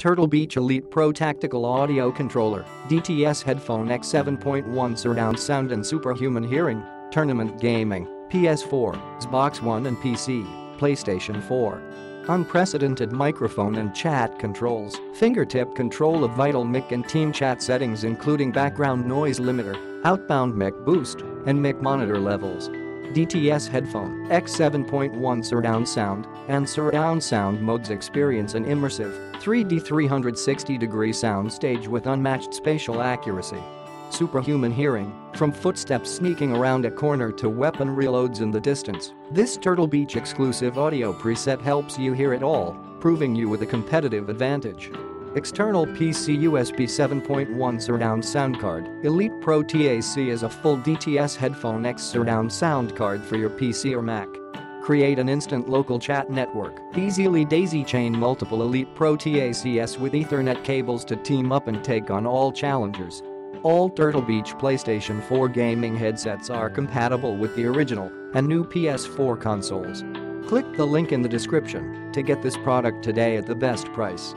Turtle Beach Elite Pro Tactical Audio Controller, DTS Headphone X7.1 Surround Sound and Superhuman Hearing, Tournament Gaming, PS4, Xbox One and PC, PlayStation 4. Unprecedented microphone and chat controls, fingertip control of vital mic and team chat settings including background noise limiter, outbound mic boost, and mic monitor levels. DTS headphone, X7.1 surround sound, and surround sound modes experience an immersive 3D 360-degree sound stage with unmatched spatial accuracy. Superhuman hearing, from footsteps sneaking around a corner to weapon reloads in the distance, this Turtle Beach exclusive audio preset helps you hear it all, proving you with a competitive advantage. External PC USB 7.1 surround sound card, Elite Pro TAC is a full DTS Headphone X surround sound card for your PC or Mac. Create an instant local chat network, easily daisy chain multiple Elite Pro TACs with Ethernet cables to team up and take on all challengers. All Turtle Beach PlayStation 4 gaming headsets are compatible with the original and new PS4 consoles. Click the link in the description to get this product today at the best price.